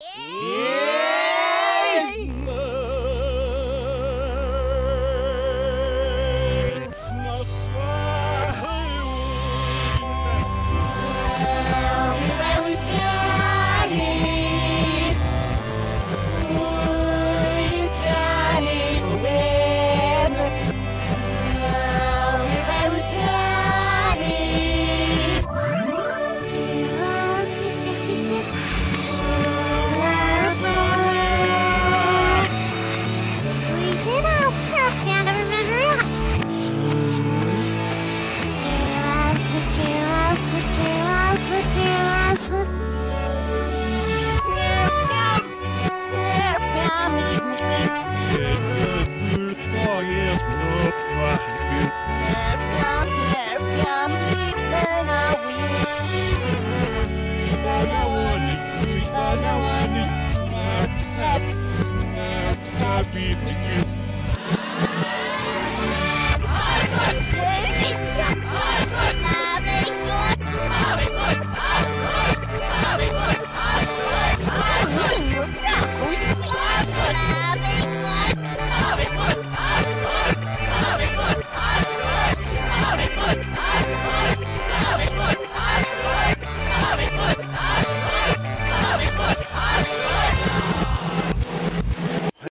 Yeah! yeah. just left a beat Ah!